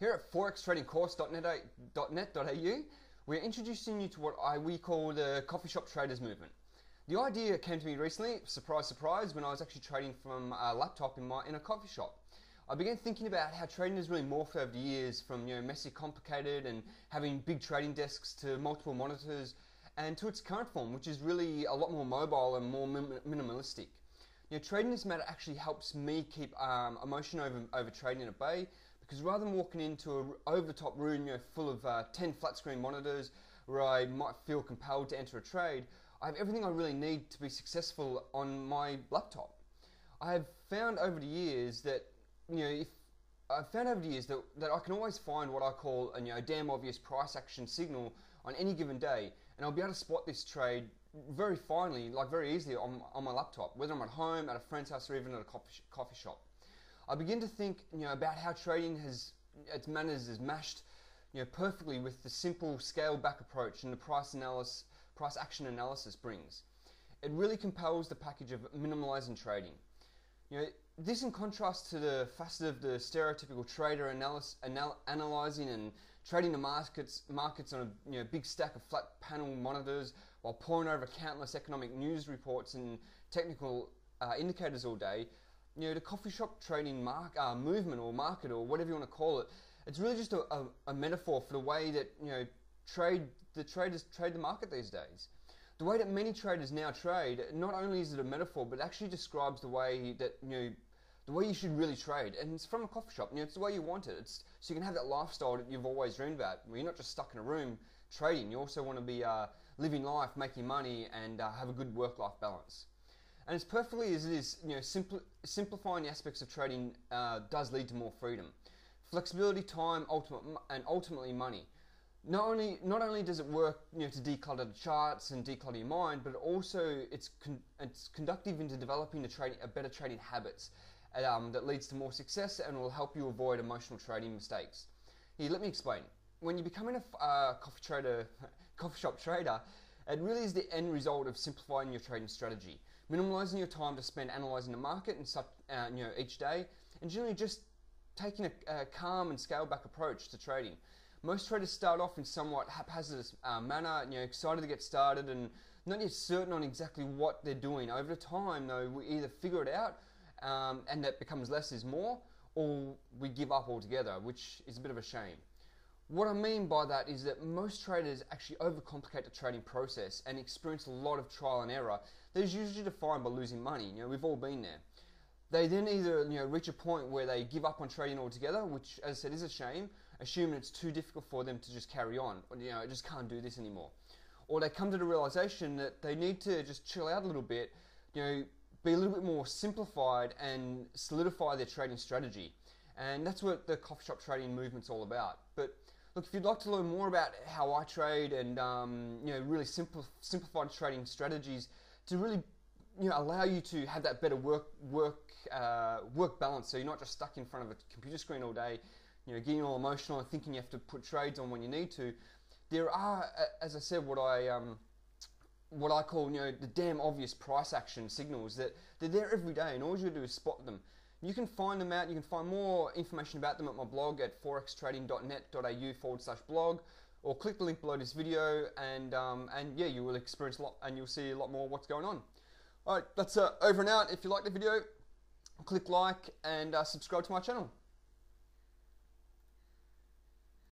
Here at forextradingcourse.net.au, we're introducing you to what I, we call the coffee shop traders movement. The idea came to me recently, surprise, surprise, when I was actually trading from a laptop in, my, in a coffee shop. I began thinking about how trading has really morphed over the years from you know messy, complicated, and having big trading desks to multiple monitors, and to its current form, which is really a lot more mobile and more minimalistic. You know, trading this matter actually helps me keep um, emotion over, over trading at bay because rather than walking into an over-the-top room you know, full of uh, 10 flat-screen monitors where I might feel compelled to enter a trade, I have everything I really need to be successful on my laptop. I have found over the years that you know if I've found over the years that, that I can always find what I call a you know damn obvious price action signal on any given day, and I'll be able to spot this trade very finely, like very easily on, on my laptop, whether I'm at home, at a friend's house, or even at a coffee, coffee shop. I begin to think you know about how trading has its manners is mashed you know perfectly with the simple scale back approach and the price analysis price action analysis brings. It really compels the package of minimalizing trading. You know, this in contrast to the facet of the stereotypical trader analysis, anal analyzing and trading the markets markets on a you know, big stack of flat panel monitors while poring over countless economic news reports and technical uh, indicators all day. You know, the coffee shop trading mark, uh, movement or market or whatever you want to call it, it's really just a, a, a metaphor for the way that you know trade the traders trade the market these days. The way that many traders now trade, not only is it a metaphor, but actually describes the way that you know the way you should really trade. And it's from a coffee shop. You know, it's the way you want it. It's so you can have that lifestyle that you've always dreamed about. Where you're not just stuck in a room trading. You also want to be uh, living life, making money, and uh, have a good work-life balance. And as perfectly as it is, you know, simpl simplifying the aspects of trading uh, does lead to more freedom, flexibility, time, ultimate, and ultimately money. Not only, not only does it work you know, to declutter the charts and declutter your mind, but also it's, con it's conductive into developing a, trading, a better trading habits um, that leads to more success and will help you avoid emotional trading mistakes. Here, let me explain. When you're becoming a uh, coffee trader, coffee shop trader, it really is the end result of simplifying your trading strategy, minimalizing your time to spend analyzing the market and such, uh, you know, each day, and generally just taking a, a, calm and scaled back approach to trading. Most traders start off in somewhat haphazard uh, manner, you know, excited to get started and not yet certain on exactly what they're doing. Over time, though, we either figure it out um, and that becomes less is more, or we give up altogether, which is a bit of a shame. What I mean by that is that most traders actually overcomplicate the trading process and experience a lot of trial and error that is usually defined by losing money. You know, we've all been there. They then either you know reach a point where they give up on trading altogether, which as I said is a shame, assuming it's too difficult for them to just carry on. You know, I just can't do this anymore. Or they come to the realization that they need to just chill out a little bit, you know, be a little bit more simplified and solidify their trading strategy. And that's what the coffee shop trading movement's all about. But look, if you'd like to learn more about how I trade and um, you know really simple, simplified trading strategies to really you know allow you to have that better work work uh, work balance, so you're not just stuck in front of a computer screen all day, you know, getting all emotional and thinking you have to put trades on when you need to. There are, as I said, what I um, what I call, you know, the damn obvious price action signals that they're there every day and all you do is spot them. You can find them out, you can find more information about them at my blog at forextrading.net.au forward slash blog or click the link below this video and, um, and yeah, you will experience a lot and you'll see a lot more what's going on. Alright, that's uh, over and out. If you like the video, click like and uh, subscribe to my channel.